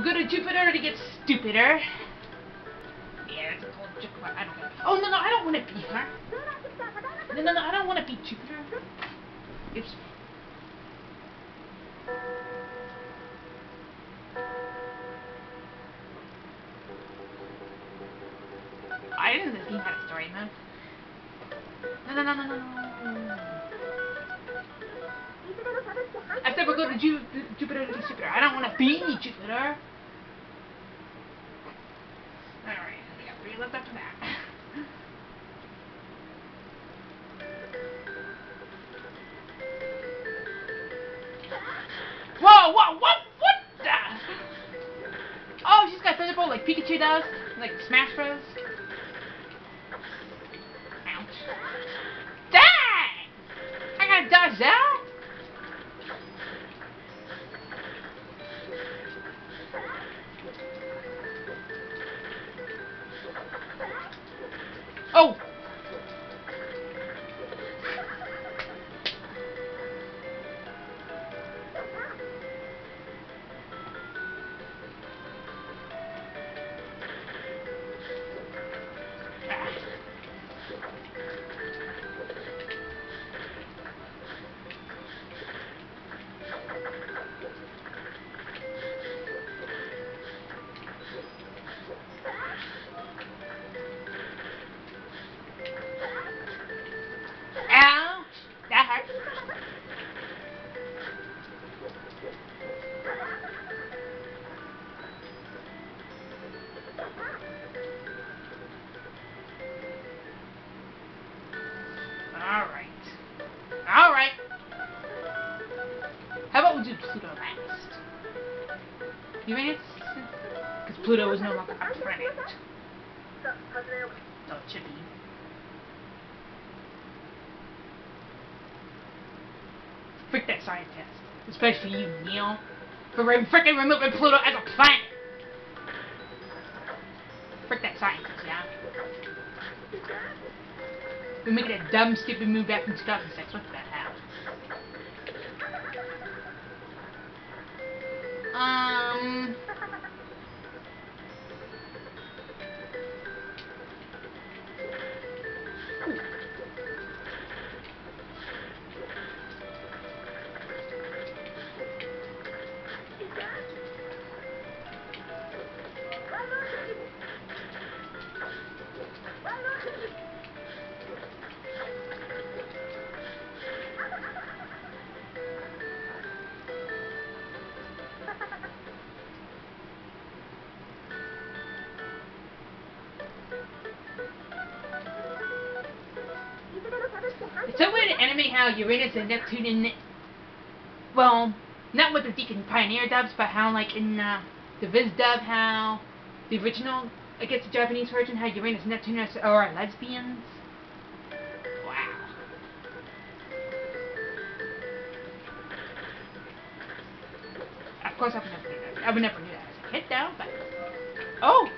We'll go to Jupiter to get stupider. Yeah, it's called Jupiter. I don't. Oh, no, no, I don't want to be her. No, no, no, I don't want to be Jupiter. Oops. I didn't know he had a story mode. No, no, no, no, no, no. I said we'll go to Ju Jupiter to Jupiter. I don't want to be Jupiter. Alright, three left after that. Whoa, whoa, what, what the? Oh, she's got Thunderbolt like Pikachu does, like Smash Bros. Ouch. Dang! I gotta dodge that? Oh! Alright. Alright. How about we do Pluto last? Uranus? Because Pluto is no longer a planet. So it should be. That scientist. Especially you, Neil. For re freaking removing Pluto as a planet. Frick that scientist, yeah? We're making a dumb, stupid move back in 2006. What the hell? Um... Animate how Uranus and Neptune in well, not with the Deacon Pioneer dubs, but how like in uh, the Viz dub, how the original, I guess the Japanese version, how Uranus and Neptune are, are lesbians. Wow. Of course, I would never. I would never do that as a kid, though. But oh.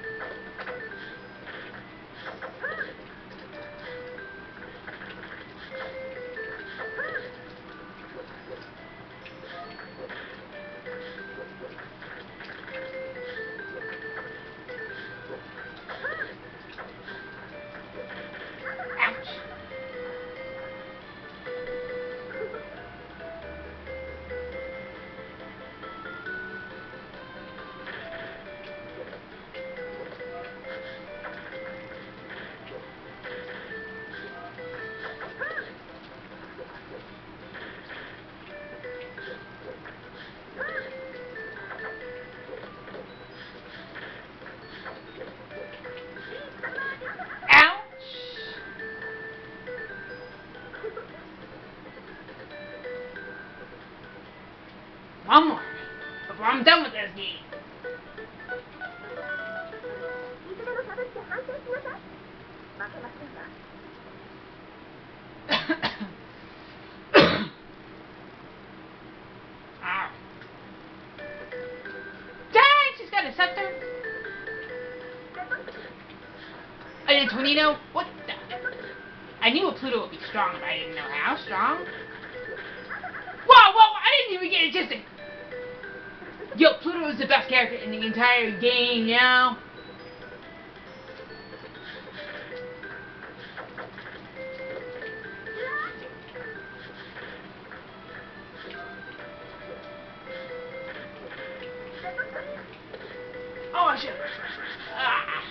One more before I'm done with this game. Ow. Ah. Dang, she's got a scepter. And a tornado? What the? I knew a Pluto would be strong, but I didn't know how strong. Whoa, whoa, I didn't even get a just a... Yo, Pluto is the best character in the entire game, know? Oh shit! Ah.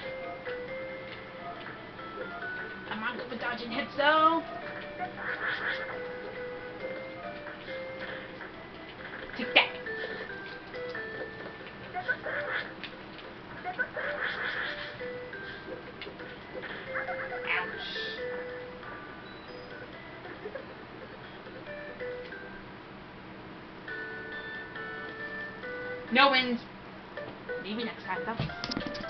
I'm not good with dodging hits though. No wins. Maybe next time, though.